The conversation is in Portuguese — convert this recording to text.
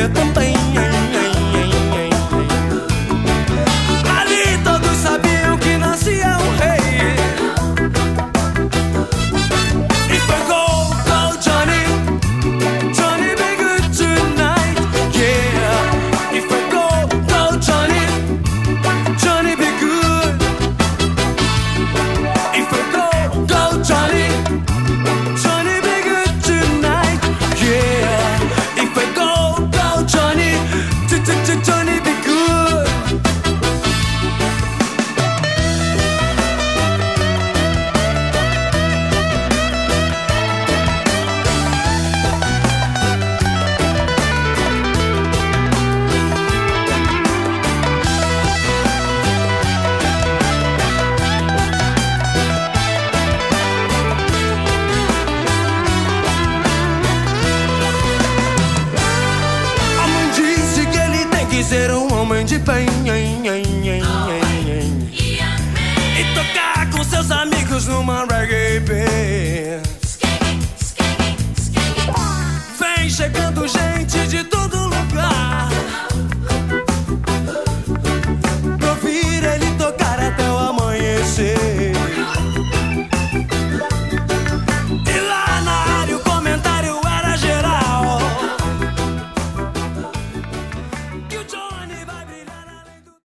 yo te ser um homem de bem E tocar com seus amigos numa reggae